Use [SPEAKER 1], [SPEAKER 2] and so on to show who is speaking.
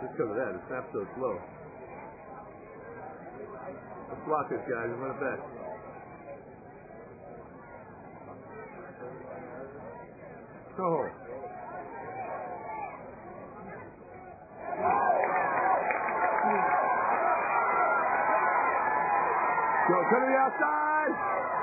[SPEAKER 1] Just because of that, it snaps so slow. Let's block this, guys, and run it back. Oh. Go, to the outside!